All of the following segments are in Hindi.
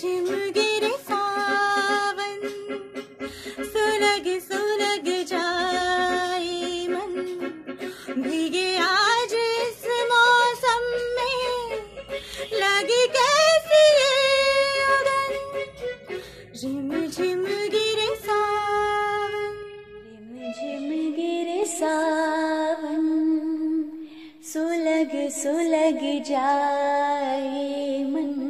झिम गिरे सावन सुलग सुलग जाए मन भीगे आज इस मौसम में लगी कैसी अगन झिम झिम गिरे सावन झिम झिम गिरे सावन सुलग सुलग जाए मन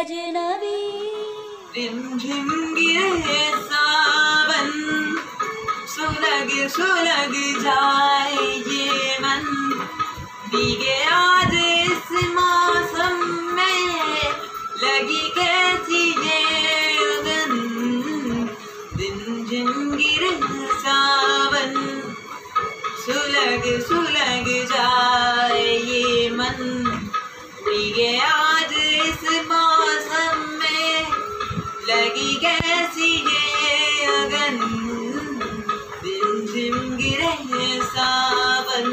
अजनबी रिमझिम गिरे सावन सुलग सुलग जाए ये मन भीगे आज इस मौसम में लगी कैसी ये अगन दिन झिम गिरे सावन सुलग सुलग जाए ये मन भीगे आज सावन। रिमझिम गिरे सावन